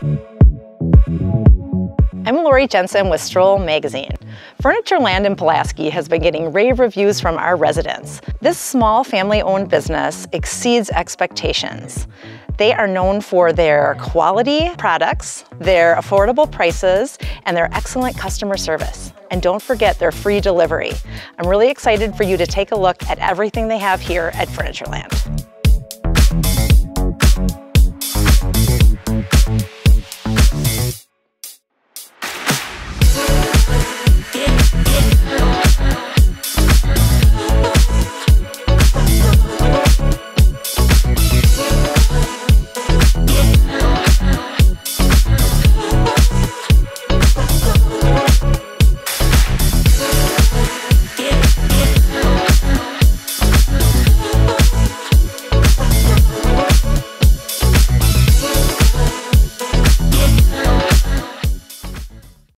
I'm Lori Jensen with Stroll Magazine. Furnitureland in Pulaski has been getting rave reviews from our residents. This small family-owned business exceeds expectations. They are known for their quality products, their affordable prices, and their excellent customer service. And don't forget their free delivery. I'm really excited for you to take a look at everything they have here at Furnitureland. Yeah, yeah.